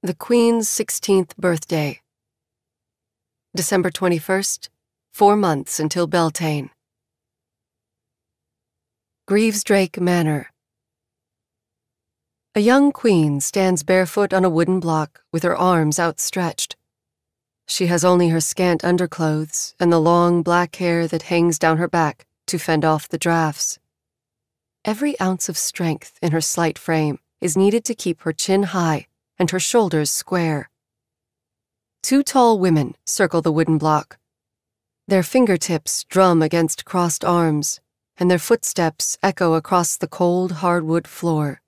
The Queen's 16th birthday. December 21st, four months until Beltane. Greavesdrake Manor. A young queen stands barefoot on a wooden block with her arms outstretched. She has only her scant underclothes and the long black hair that hangs down her back to fend off the drafts. Every ounce of strength in her slight frame is needed to keep her chin high and her shoulders square. Two tall women circle the wooden block. Their fingertips drum against crossed arms, and their footsteps echo across the cold hardwood floor.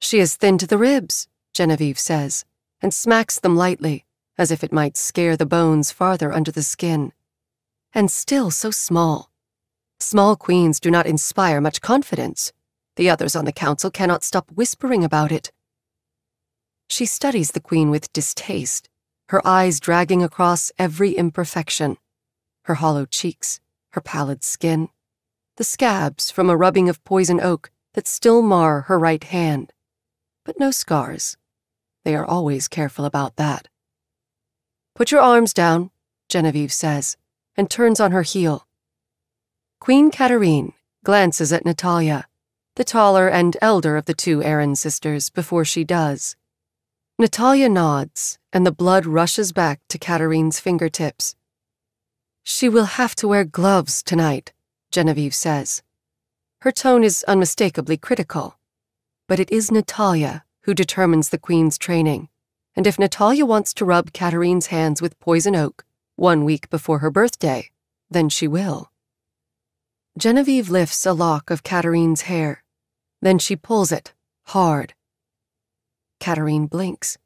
She is thin to the ribs, Genevieve says, and smacks them lightly, as if it might scare the bones farther under the skin. And still so small. Small queens do not inspire much confidence. The others on the council cannot stop whispering about it. She studies the queen with distaste, her eyes dragging across every imperfection her hollow cheeks, her pallid skin, the scabs from a rubbing of poison oak that still mar her right hand. But no scars. They are always careful about that. Put your arms down, Genevieve says, and turns on her heel. Queen Katharine glances at Natalia, the taller and elder of the two Arryn sisters, before she does. Natalia nods, and the blood rushes back to Katharine's fingertips. She will have to wear gloves tonight, Genevieve says. Her tone is unmistakably critical. But it is Natalia who determines the Queen's training, and if Natalia wants to rub Katharine's hands with poison oak one week before her birthday, then she will. Genevieve lifts a lock of Katharine's hair. Then she pulls it, hard, Katharine blinks.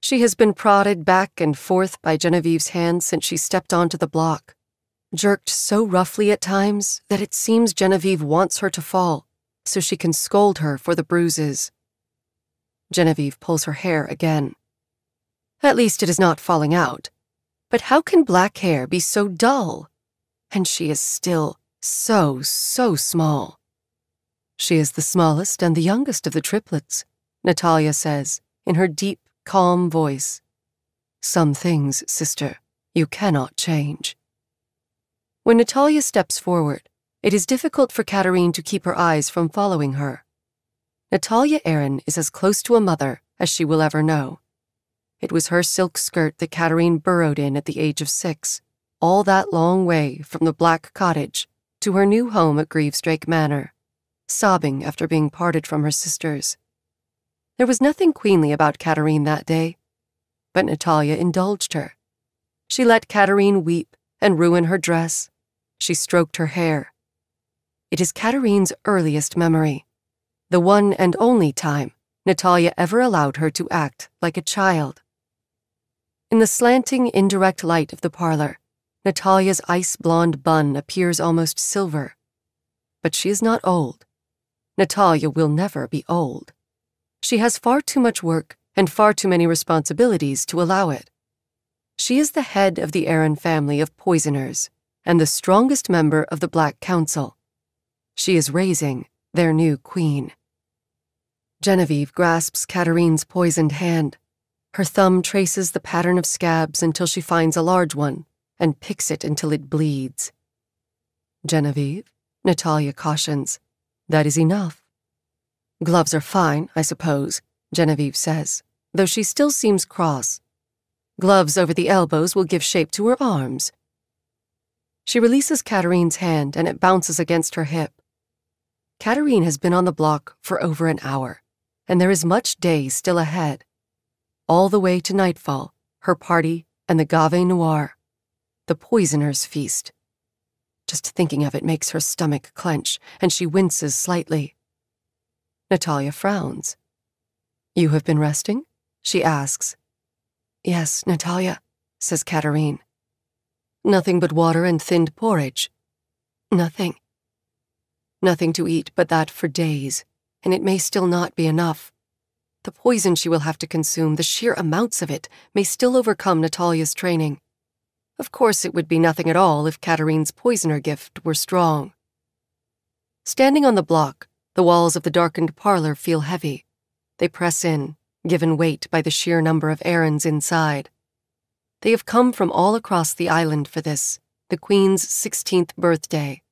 She has been prodded back and forth by Genevieve's hand since she stepped onto the block, jerked so roughly at times that it seems Genevieve wants her to fall so she can scold her for the bruises. Genevieve pulls her hair again. At least it is not falling out. But how can black hair be so dull? And she is still so, so small. She is the smallest and the youngest of the triplets. Natalia says, in her deep, calm voice. Some things, sister, you cannot change. When Natalia steps forward, it is difficult for Katharine to keep her eyes from following her. Natalia Arryn is as close to a mother as she will ever know. It was her silk skirt that Katharine burrowed in at the age of six, all that long way from the black cottage to her new home at Greavesdrake Manor, sobbing after being parted from her sisters. There was nothing queenly about Katharine that day, but Natalia indulged her. She let Katharine weep and ruin her dress. She stroked her hair. It is Katharine's earliest memory, the one and only time Natalia ever allowed her to act like a child. In the slanting, indirect light of the parlor, Natalia's ice blonde bun appears almost silver. But she is not old. Natalia will never be old. She has far too much work and far too many responsibilities to allow it. She is the head of the Arryn family of poisoners and the strongest member of the Black Council. She is raising their new queen. Genevieve grasps Katharine's poisoned hand. Her thumb traces the pattern of scabs until she finds a large one and picks it until it bleeds. Genevieve, Natalia cautions, that is enough. Gloves are fine, I suppose, Genevieve says, though she still seems cross. Gloves over the elbows will give shape to her arms. She releases Katharine's hand and it bounces against her hip. Katharine has been on the block for over an hour, and there is much day still ahead. All the way to nightfall, her party, and the Gave Noir, the poisoner's feast. Just thinking of it makes her stomach clench, and she winces slightly. Natalia frowns. You have been resting? She asks. Yes, Natalia, says Katharine. Nothing but water and thinned porridge. Nothing. Nothing to eat but that for days, and it may still not be enough. The poison she will have to consume, the sheer amounts of it, may still overcome Natalia's training. Of course, it would be nothing at all if Katharine's poisoner gift were strong. Standing on the block, the walls of the darkened parlor feel heavy. They press in, given weight by the sheer number of Arryns inside. They have come from all across the island for this, the Queen's 16th birthday.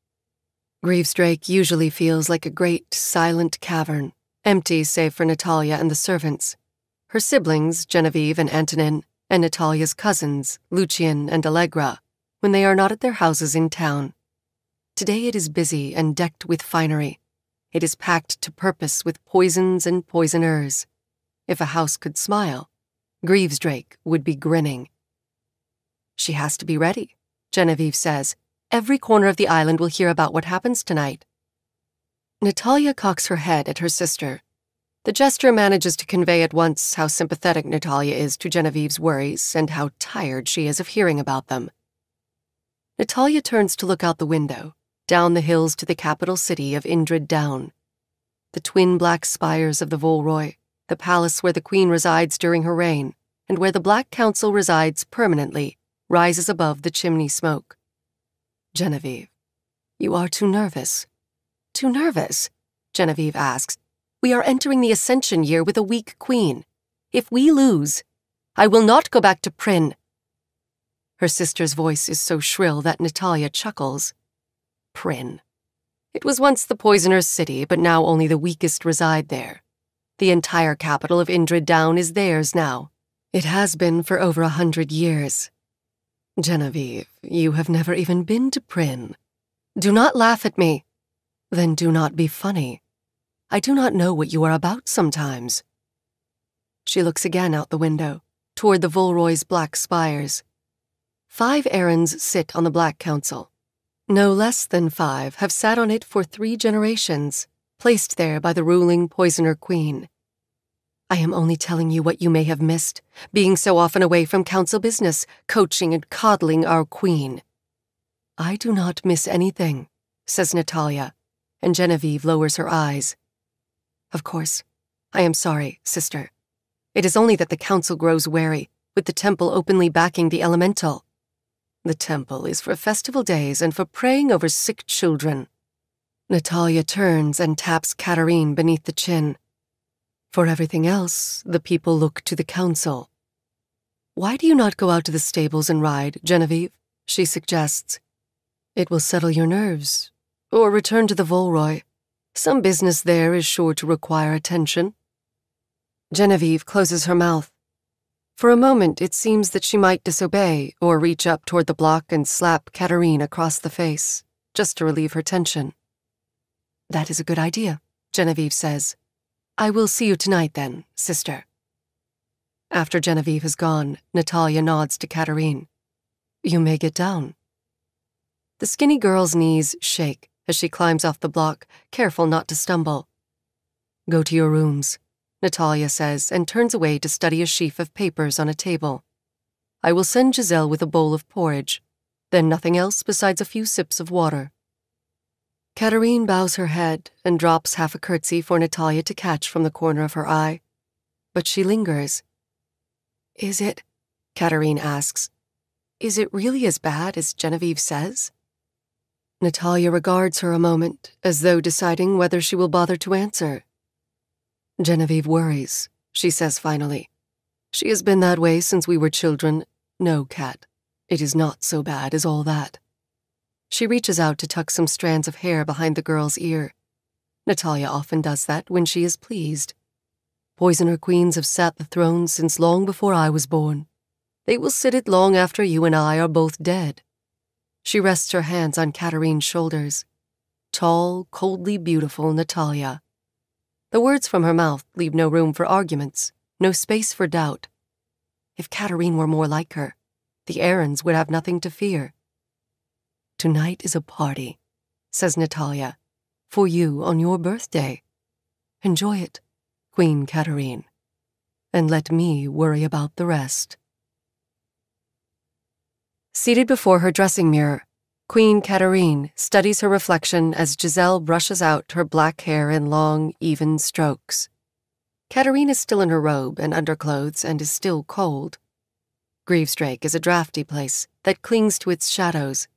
Greavesdrake usually feels like a great, silent cavern, empty save for Natalia and the servants. Her siblings, Genevieve and Antonin, and Natalia's cousins, Lucian and Allegra, when they are not at their houses in town. Today it is busy and decked with finery. It is packed to purpose with poisons and poisoners. If a house could smile, Greavesdrake would be grinning. She has to be ready, Genevieve says. Every corner of the island will hear about what happens tonight. Natalia cocks her head at her sister. The gesture manages to convey at once how sympathetic Natalia is to Genevieve's worries and how tired she is of hearing about them. Natalia turns to look out the window, down the hills to the capital city of Indrid Down. The twin black spires of the Volroy, the palace where the queen resides during her reign, and where the Black Council resides permanently, rises above the chimney smoke. Genevieve, you are too nervous. Too nervous? Genevieve asks. We are entering the Ascension year with a weak queen. If we lose, I will not go back to Prin. Her sister's voice is so shrill that Natalia chuckles. Prin. It was once the poisoner's city, but now only the weakest reside there. The entire capital of Indrid Down is theirs now. It has been for over a hundred years. Genevieve, you have never even been to Prin. Do not laugh at me. Then do not be funny. I do not know what you are about sometimes. She looks again out the window, toward the Volroy's black spires. Five Arryns sit on the Black Council. No less than five have sat on it for three generations, placed there by the ruling poisoner queen. I am only telling you what you may have missed, being so often away from council business, coaching and coddling our queen. I do not miss anything, says Natalia, and Genevieve lowers her eyes. Of course, I am sorry, sister. It is only that the council grows wary, with the temple openly backing the elemental. The temple is for festival days and for praying over sick children. Natalia turns and taps Katharine beneath the chin. For everything else, the people look to the council. Why do you not go out to the stables and ride, Genevieve? She suggests. It will settle your nerves. Or return to the Volroy. Some business there is sure to require attention. Genevieve closes her mouth. For a moment, it seems that she might disobey or reach up toward the block and slap Katharine across the face, just to relieve her tension. That is a good idea, Genevieve says. I will see you tonight then, sister. After Genevieve has gone, Natalia nods to Katharine. You may get down. The skinny girl's knees shake as she climbs off the block, careful not to stumble. Go to your rooms, Natalia says and turns away to study a sheaf of papers on a table. I will send Giselle with a bowl of porridge, then nothing else besides a few sips of water. Katharine bows her head and drops half a curtsy for Natalia to catch from the corner of her eye. But she lingers. Is it? Katharine asks. Is it really as bad as Genevieve says? Natalia regards her a moment, as though deciding whether she will bother to answer. Genevieve worries, she says finally. She has been that way since we were children. No, Kat, it is not so bad as all that. She reaches out to tuck some strands of hair behind the girl's ear. Natalia often does that when she is pleased. Poisoner queens have sat the throne since long before I was born. They will sit it long after you and I are both dead. She rests her hands on Katharine's shoulders. Tall, coldly beautiful Natalia. The words from her mouth leave no room for arguments, no space for doubt. If Katharine were more like her, the Arryns would have nothing to fear. Tonight is a party, says Natalia, for you on your birthday. Enjoy it, Queen Katharine, and let me worry about the rest. Seated before her dressing mirror, Queen Katharine studies her reflection as Giselle brushes out her black hair in long, even strokes. Katharine is still in her robe and underclothes and is still cold. Greavesdrake is a drafty place that clings to its shadows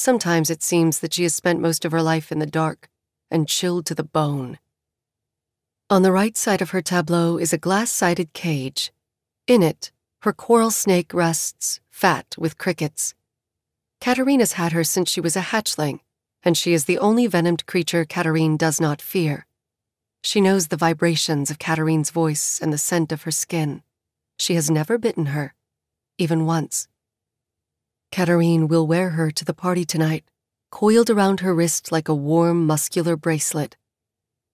Sometimes it seems that she has spent most of her life in the dark and chilled to the bone. On the right side of her tableau is a glass sided cage. In it, her coral snake rests, fat with crickets. Katharine's had her since she was a hatchling, and she is the only venomed creature Katharine does not fear. She knows the vibrations of Katharine's voice and the scent of her skin. She has never bitten her, even once. Katharine will wear her to the party tonight, coiled around her wrist like a warm, muscular bracelet.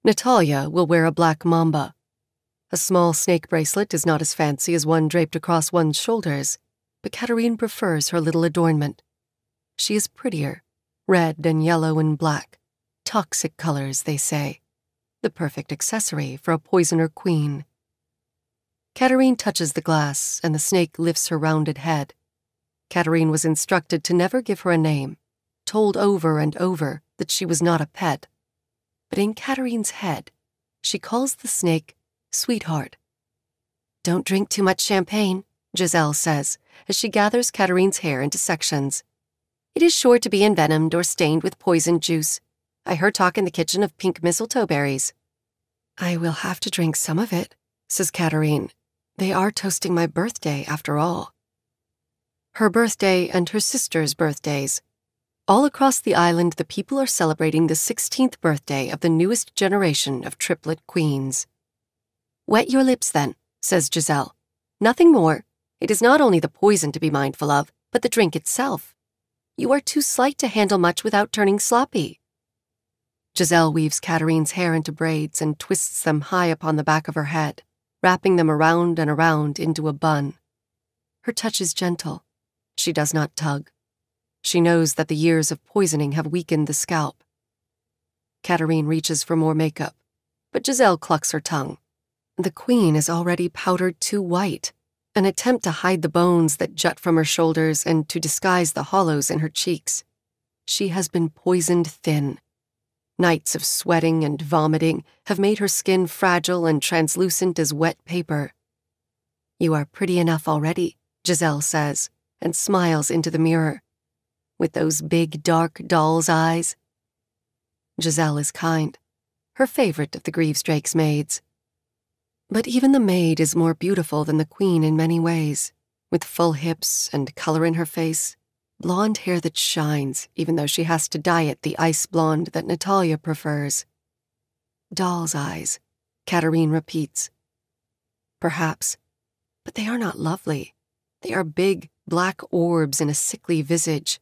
Natalia will wear a black mamba. A small snake bracelet is not as fancy as one draped across one's shoulders, but Katharine prefers her little adornment. She is prettier, red and yellow and black, toxic colors, they say, the perfect accessory for a poisoner queen. Katharine touches the glass, and the snake lifts her rounded head. Katharine was instructed to never give her a name, told over and over that she was not a pet. But in Katharine's head, she calls the snake Sweetheart. Don't drink too much champagne, Giselle says, as she gathers Katharine's hair into sections. It is sure to be envenomed or stained with poison juice. I heard talk in the kitchen of pink mistletoe berries. I will have to drink some of it, says Katharine, they are toasting my birthday, after all. Her birthday and her sister's birthdays. All across the island, the people are celebrating the 16th birthday of the newest generation of triplet queens. Wet your lips, then, says Giselle. Nothing more. It is not only the poison to be mindful of, but the drink itself. You are too slight to handle much without turning sloppy. Giselle weaves Katharine's hair into braids and twists them high upon the back of her head wrapping them around and around into a bun. Her touch is gentle. She does not tug. She knows that the years of poisoning have weakened the scalp. Katharine reaches for more makeup, but Giselle clucks her tongue. The queen is already powdered too white, an attempt to hide the bones that jut from her shoulders and to disguise the hollows in her cheeks. She has been poisoned thin. Nights of sweating and vomiting have made her skin fragile and translucent as wet paper. You are pretty enough already, Giselle says, and smiles into the mirror. With those big, dark doll's eyes. Giselle is kind, her favorite of the Greavesdrake's maids. But even the maid is more beautiful than the queen in many ways, with full hips and color in her face blonde hair that shines, even though she has to dye it the ice blonde that Natalia prefers. Doll's eyes, Katharine repeats. Perhaps, but they are not lovely. They are big, black orbs in a sickly visage.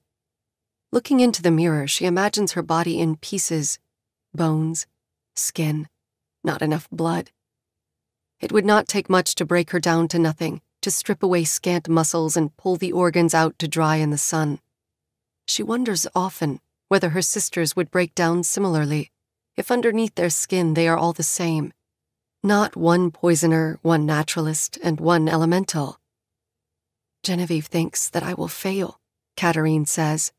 Looking into the mirror, she imagines her body in pieces bones, skin, not enough blood. It would not take much to break her down to nothing, to strip away scant muscles and pull the organs out to dry in the sun. She wonders often whether her sisters would break down similarly, if underneath their skin they are all the same. Not one poisoner, one naturalist, and one elemental. Genevieve thinks that I will fail, Katharine says.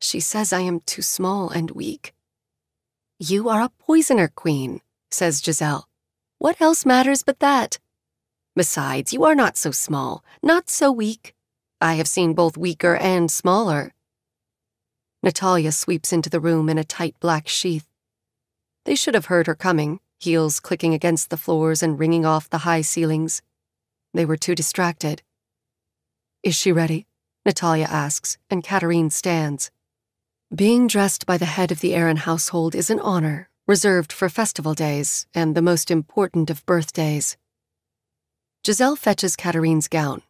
She says I am too small and weak. You are a poisoner queen, says Giselle. What else matters but that? Besides, you are not so small, not so weak. I have seen both weaker and smaller. Natalia sweeps into the room in a tight black sheath. They should have heard her coming, heels clicking against the floors and ringing off the high ceilings. They were too distracted. Is she ready? Natalia asks, and Katharine stands. Being dressed by the head of the Arryn household is an honor, reserved for festival days and the most important of birthdays. Giselle fetches Katharine's gown.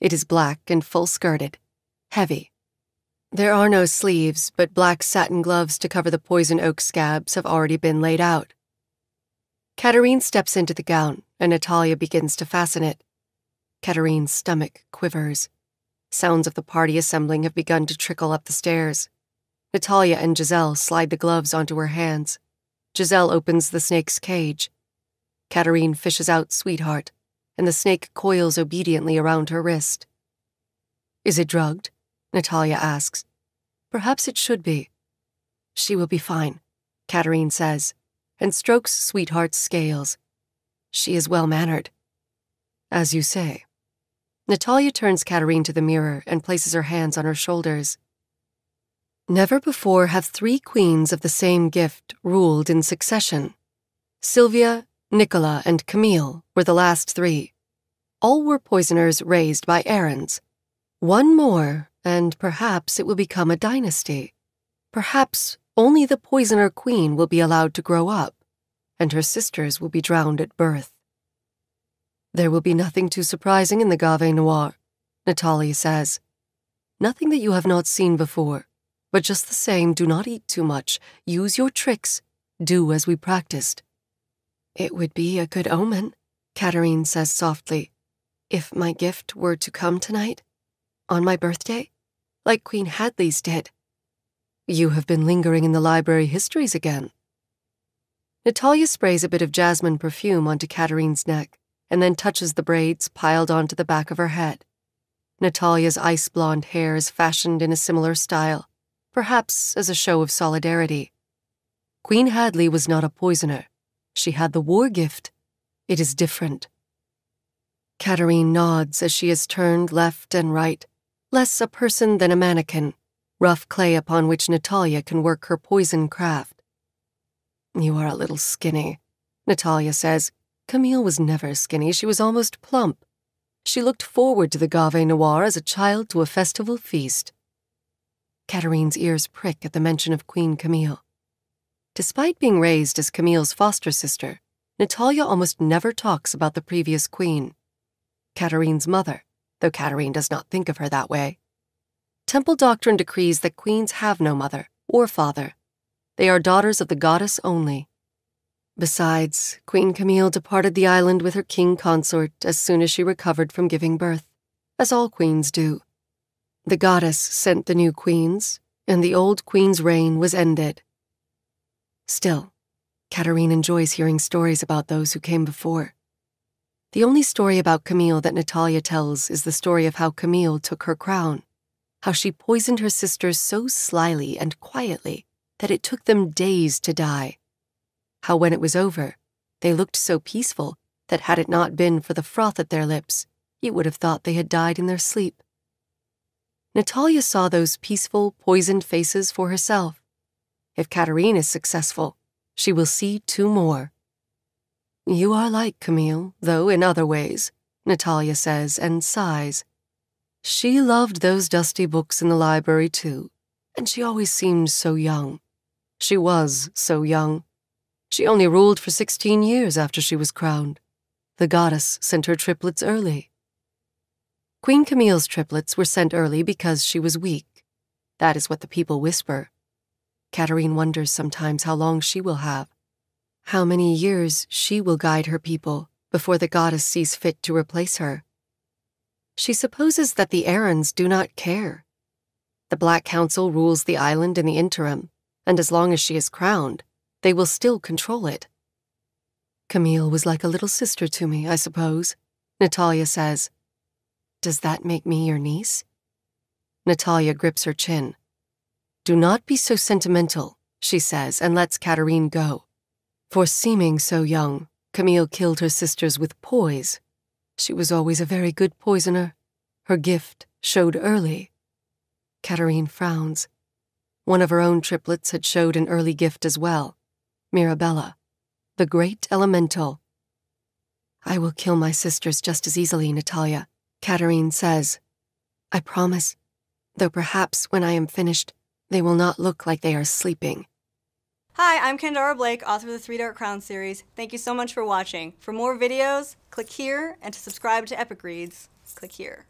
It is black and full skirted, heavy. There are no sleeves, but black satin gloves to cover the poison oak scabs have already been laid out. Katharine steps into the gown, and Natalia begins to fasten it. Katharine's stomach quivers. Sounds of the party assembling have begun to trickle up the stairs. Natalia and Giselle slide the gloves onto her hands. Giselle opens the snake's cage. Katharine fishes out Sweetheart, and the snake coils obediently around her wrist. Is it drugged? Natalia asks. Perhaps it should be. She will be fine, Katharine says, and strokes Sweetheart's scales. She is well mannered. As you say. Natalia turns Katharine to the mirror and places her hands on her shoulders. Never before have three queens of the same gift ruled in succession. Sylvia, Nicola, and Camille were the last three. All were poisoners raised by Arryns. One more, and perhaps it will become a dynasty. Perhaps only the poisoner queen will be allowed to grow up, and her sisters will be drowned at birth. There will be nothing too surprising in the Gave Noir, Natalia says. Nothing that you have not seen before. But just the same, do not eat too much. Use your tricks. Do as we practiced. It would be a good omen, Katharine says softly, if my gift were to come tonight, on my birthday, like Queen Hadley's did. You have been lingering in the library histories again. Natalia sprays a bit of jasmine perfume onto Katharine's neck and then touches the braids piled onto the back of her head. Natalia's ice blonde hair is fashioned in a similar style, perhaps as a show of solidarity. Queen Hadley was not a poisoner. She had the war gift. It is different. Katharine nods as she is turned left and right, less a person than a mannequin, rough clay upon which Natalia can work her poison craft. You are a little skinny, Natalia says. Camille was never skinny, she was almost plump. She looked forward to the Gave Noir as a child to a festival feast. Katharine's ears prick at the mention of Queen Camille. Despite being raised as Camille's foster sister, Natalia almost never talks about the previous queen, Katharine's mother, though Katharine does not think of her that way. Temple doctrine decrees that queens have no mother or father. They are daughters of the goddess only. Besides, Queen Camille departed the island with her king consort as soon as she recovered from giving birth, as all queens do. The goddess sent the new queens, and the old queen's reign was ended. Still, Katharine enjoys hearing stories about those who came before. The only story about Camille that Natalia tells is the story of how Camille took her crown, how she poisoned her sisters so slyly and quietly that it took them days to die, how when it was over, they looked so peaceful that had it not been for the froth at their lips, you would have thought they had died in their sleep. Natalia saw those peaceful, poisoned faces for herself. If Katharine is successful, she will see two more. You are like Camille, though in other ways, Natalia says and sighs. She loved those dusty books in the library too, and she always seemed so young. She was so young. She only ruled for sixteen years after she was crowned. The goddess sent her triplets early. Queen Camille's triplets were sent early because she was weak. That is what the people whisper. Katharine wonders sometimes how long she will have, how many years she will guide her people before the goddess sees fit to replace her. She supposes that the Arryns do not care. The Black Council rules the island in the interim, and as long as she is crowned, they will still control it. Camille was like a little sister to me, I suppose, Natalia says, does that make me your niece? Natalia grips her chin. Do not be so sentimental, she says, and lets Katharine go. For seeming so young, Camille killed her sisters with poise. She was always a very good poisoner. Her gift showed early. Katharine frowns. One of her own triplets had showed an early gift as well, Mirabella, the great elemental. I will kill my sisters just as easily, Natalia, Katharine says, I promise, though perhaps when I am finished, they will not look like they are sleeping. Hi, I'm Kendare Blake, author of the Three Dark Crowns series. Thank you so much for watching. For more videos, click here, and to subscribe to Epic Reads, click here.